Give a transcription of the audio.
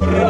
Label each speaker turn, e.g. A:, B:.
A: Ra